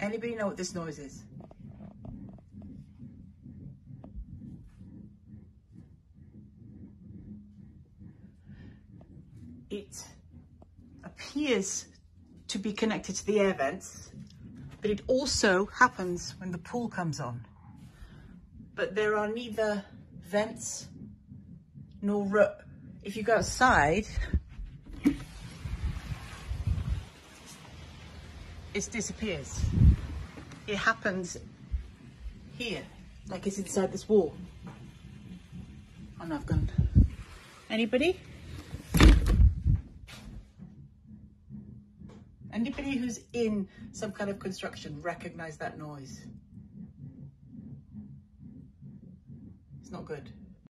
Anybody know what this noise is? It appears to be connected to the air vents, but it also happens when the pool comes on. But there are neither vents nor, if you go outside, it disappears. It happens here, like it's inside this wall. No, I've gone. Anybody? Anybody who's in some kind of construction recognize that noise? It's not good.